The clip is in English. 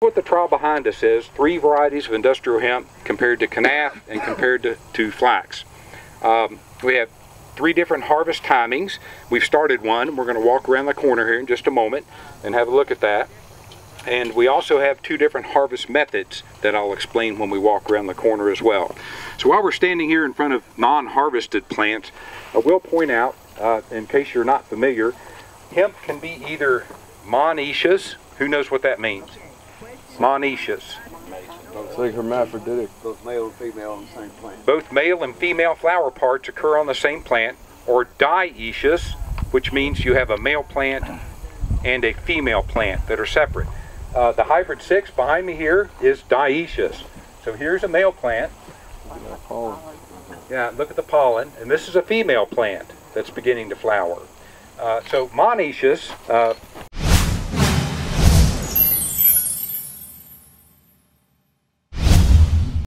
What the trial behind us is, three varieties of industrial hemp compared to kenaf and compared to, to flax. Um, we have three different harvest timings. We've started one. We're going to walk around the corner here in just a moment and have a look at that. And we also have two different harvest methods that I'll explain when we walk around the corner as well. So while we're standing here in front of non-harvested plants, I will point out, uh, in case you're not familiar, hemp can be either monoecious. Who knows what that means? Monoecious. It's like hermaphroditic. both male and female on the same plant. Both male and female flower parts occur on the same plant, or dioecious, which means you have a male plant and a female plant that are separate. Uh, the hybrid six behind me here is dioecious. So here's a male plant. Yeah, look at the pollen, and this is a female plant that's beginning to flower. Uh, so monoecious, uh,